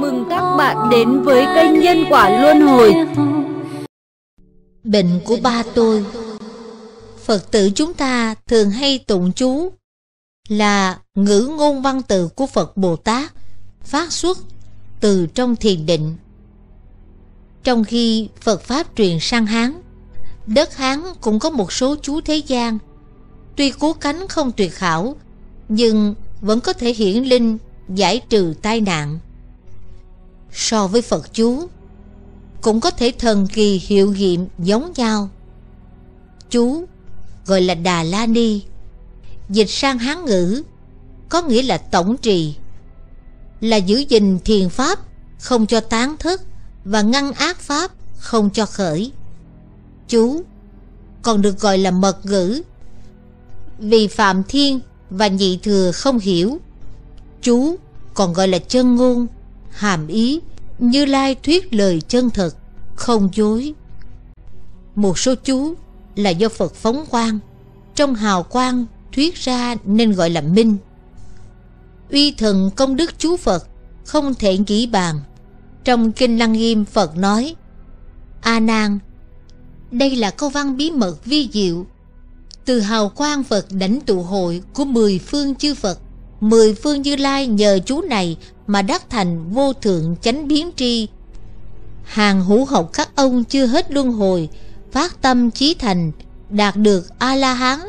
mừng các bạn đến với kênh Nhân Quả Luân Hồi Bệnh của ba tôi Phật tử chúng ta thường hay tụng chú là ngữ ngôn văn tự của Phật Bồ Tát phát xuất từ trong thiền định. Trong khi Phật Pháp truyền sang Hán, đất Hán cũng có một số chú thế gian. Tuy cố cánh không tuyệt hảo, nhưng vẫn có thể hiển linh giải trừ tai nạn. So với Phật chú, cũng có thể thần kỳ hiệu nghiệm giống nhau. Chú gọi là Đà La Ni, dịch sang Hán ngữ, có nghĩa là tổng trì, là giữ gìn thiền pháp không cho tán thức và ngăn ác pháp không cho khởi. Chú còn được gọi là mật ngữ vì Phạm Thiên và Nhị Thừa không hiểu. Chú còn gọi là chân ngôn, hàm ý như lai thuyết lời chân thật, không dối. Một số chú là do Phật phóng quang, trong hào quang thuyết ra nên gọi là minh. Uy thần công đức chú Phật không thể nghĩ bàn. Trong Kinh Lăng Nghiêm Phật nói A Nan Đây là câu văn bí mật vi diệu Từ hào quang Phật đánh tụ hội của mười phương chư Phật Mười phương Như Lai nhờ chú này mà đắc thành vô thượng chánh biến tri. Hàng hữu học các ông chưa hết luân hồi, Phát tâm chí thành, Đạt được A-la-hán.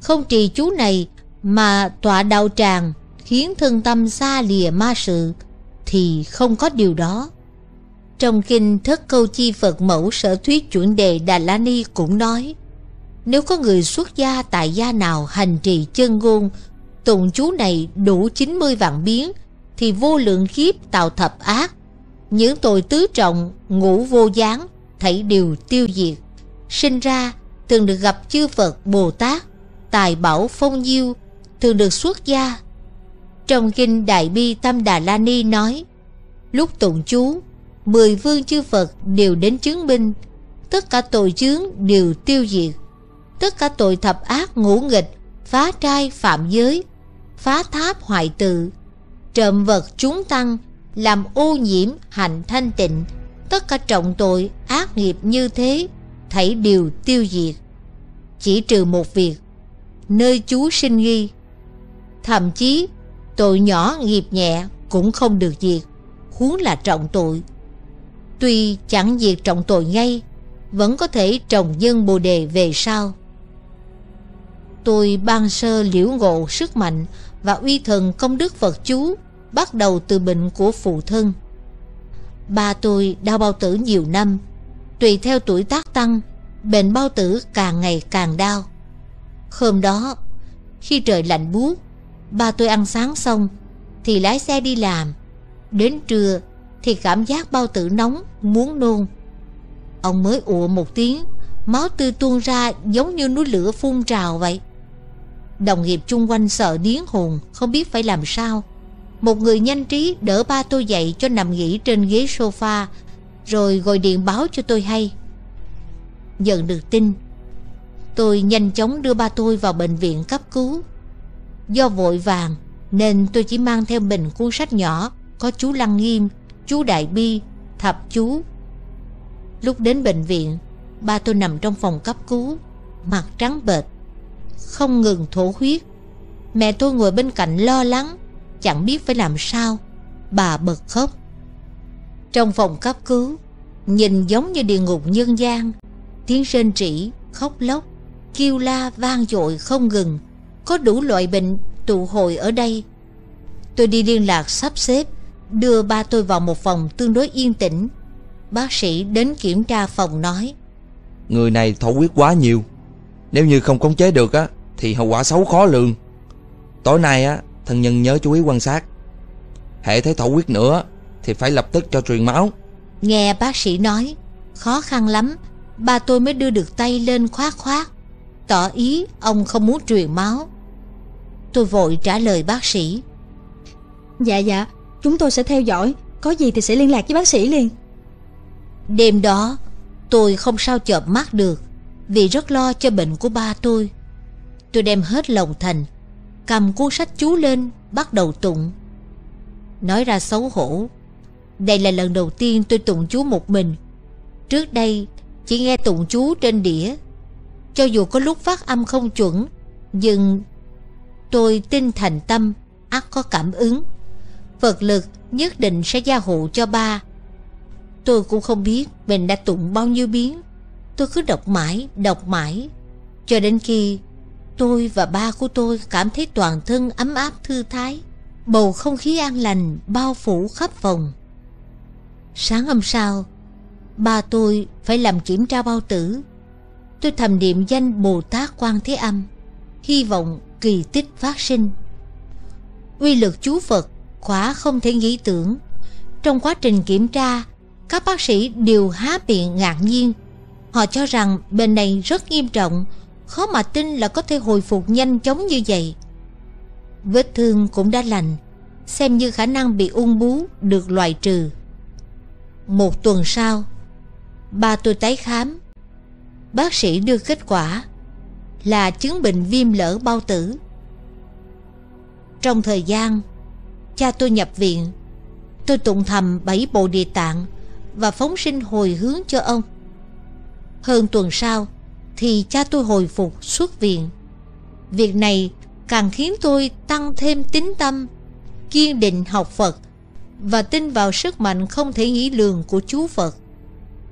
Không trì chú này Mà tọa đạo tràng, Khiến thân tâm xa lìa ma sự, Thì không có điều đó. Trong kinh Thất Câu Chi Phật Mẫu Sở Thuyết Chuẩn Đề Đà La Ni cũng nói, Nếu có người xuất gia tại gia nào hành trì chân ngôn, Tụng chú này đủ 90 vạn biến thì vô lượng kiếp tạo thập ác. Những tội tứ trọng, ngũ vô gián Thảy đều tiêu diệt. Sinh ra thường được gặp chư Phật Bồ Tát Tài bảo phong nhiêu Thường được xuất gia. Trong kinh Đại Bi Tâm Đà La Ni nói Lúc tụng chú Mười vương chư Phật đều đến chứng minh Tất cả tội chướng đều tiêu diệt. Tất cả tội thập ác ngũ nghịch Phá trai phạm giới Phá tháp hoại tự Trộm vật chúng tăng, Làm ô nhiễm hành thanh tịnh. Tất cả trọng tội ác nghiệp như thế Thảy đều tiêu diệt. Chỉ trừ một việc, Nơi chú sinh nghi. Thậm chí, tội nhỏ nghiệp nhẹ Cũng không được diệt, Huống là trọng tội. Tuy chẳng diệt trọng tội ngay, Vẫn có thể trồng dân bồ đề về sau. Tôi ban sơ liễu ngộ sức mạnh Và uy thần công đức Phật chú, Bắt đầu từ bệnh của phụ thân. Ba tôi đau bao tử nhiều năm, Tùy theo tuổi tác tăng, Bệnh bao tử càng ngày càng đau. Hôm đó, Khi trời lạnh buốt, Ba tôi ăn sáng xong Thì lái xe đi làm. Đến trưa thì cảm giác bao tử nóng, Muốn nôn. Ông mới ủa một tiếng, Máu tươi tuôn ra giống như núi lửa phun trào vậy. Đồng nghiệp chung quanh sợ điến hồn, Không biết phải làm sao. Một người nhanh trí đỡ ba tôi dậy Cho nằm nghỉ trên ghế sofa, Rồi gọi điện báo cho tôi hay. Nhận được tin, Tôi nhanh chóng đưa ba tôi vào bệnh viện cấp cứu. Do vội vàng, Nên tôi chỉ mang theo mình cuốn sách nhỏ, Có chú Lăng Nghiêm, Chú Đại Bi, Thập chú. Lúc đến bệnh viện, Ba tôi nằm trong phòng cấp cứu, Mặt trắng bệch. Không ngừng thổ huyết. Mẹ tôi ngồi bên cạnh lo lắng Chẳng biết phải làm sao. Bà bật khóc. Trong phòng cấp cứu Nhìn giống như địa ngục nhân gian. Tiếng rên rỉ, khóc lóc Kêu la vang dội không ngừng. Có đủ loại bệnh tụ hội ở đây. Tôi đi liên lạc sắp xếp Đưa ba tôi vào một phòng tương đối yên tĩnh. Bác sĩ đến kiểm tra phòng nói. Người này thổ huyết quá nhiều. Nếu như không khống chế được á Thì hậu quả xấu khó lường. Tối nay á Thân nhân nhớ chú ý quan sát. Hệ thấy thổ huyết nữa Thì phải lập tức cho truyền máu. Nghe bác sĩ nói Khó khăn lắm Ba tôi mới đưa được tay lên khoát khoát Tỏ ý ông không muốn truyền máu. Tôi vội trả lời bác sĩ. Dạ dạ Chúng tôi sẽ theo dõi Có gì thì sẽ liên lạc với bác sĩ liền. Đêm đó Tôi không sao chợp mắt được vì rất lo cho bệnh của ba tôi. Tôi đem hết lòng thành, Cầm cuốn sách chú lên, Bắt đầu tụng. Nói ra xấu hổ, Đây là lần đầu tiên tôi tụng chú một mình. Trước đây chỉ nghe tụng chú trên đĩa. Cho dù có lúc phát âm không chuẩn, Nhưng tôi tin thành tâm, ắt có cảm ứng. Phật lực nhất định sẽ gia hộ cho ba. Tôi cũng không biết mình đã tụng bao nhiêu biến. Tôi cứ đọc mãi, đọc mãi. Cho đến khi tôi và ba của tôi cảm thấy toàn thân ấm áp thư thái Bầu không khí an lành bao phủ khắp phòng. Sáng hôm sau Ba tôi phải làm kiểm tra bao tử. Tôi thầm niệm danh Bồ Tát Quan Thế Âm Hy vọng kỳ tích phát sinh. Uy lực chú Phật khỏa không thể nghĩ tưởng. Trong quá trình kiểm tra Các bác sĩ đều há miệng ngạc nhiên. Họ cho rằng bệnh này rất nghiêm trọng, Khó mà tin là có thể hồi phục nhanh chóng như vậy. Vết thương cũng đã lành, Xem như khả năng bị ung bú được loại trừ. Một tuần sau, Ba tôi tái khám. Bác sĩ đưa kết quả Là chứng bệnh viêm lỡ bao tử. Trong thời gian, Cha tôi nhập viện, Tôi tụng thầm bảy bộ địa tạng Và phóng sinh hồi hướng cho ông. Hơn tuần sau, Thì cha tôi hồi phục xuất viện. Việc này càng khiến tôi tăng thêm tín tâm, Kiên định học Phật Và tin vào sức mạnh không thể nghĩ lường của chú Phật.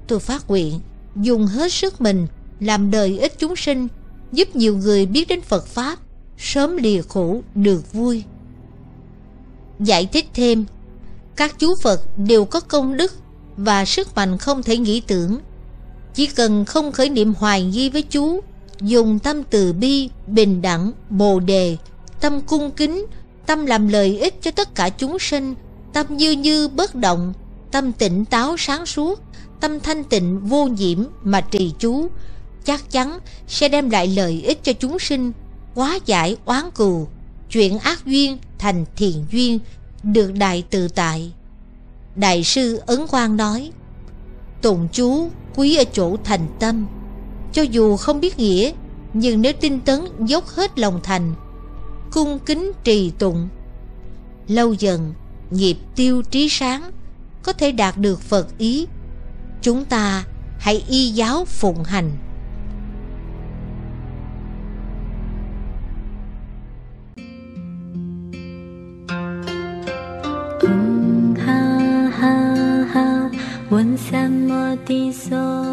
Tôi phát nguyện Dùng hết sức mình Làm đời ích chúng sinh, Giúp nhiều người biết đến Phật Pháp, Sớm lìa khổ được vui. Giải thích thêm, Các chú Phật đều có công đức Và sức mạnh không thể nghĩ tưởng. Chỉ cần không khởi niệm hoài nghi với chú Dùng tâm từ bi, bình đẳng, bồ đề Tâm cung kính Tâm làm lợi ích cho tất cả chúng sinh Tâm như như bất động Tâm tỉnh táo sáng suốt Tâm thanh tịnh vô nhiễm mà trì chú Chắc chắn sẽ đem lại lợi ích cho chúng sinh quá giải oán cừu Chuyện ác duyên thành thiền duyên Được đại tự tại. Đại sư Ấn Quang nói Tụng chú quý ở chỗ thành tâm. Cho dù không biết nghĩa, Nhưng nếu tinh tấn dốc hết lòng thành, Cung kính trì tụng, Lâu dần Nghiệp tiêu trí sáng, Có thể đạt được Phật ý, Chúng ta hãy y giáo phụng hành. ti so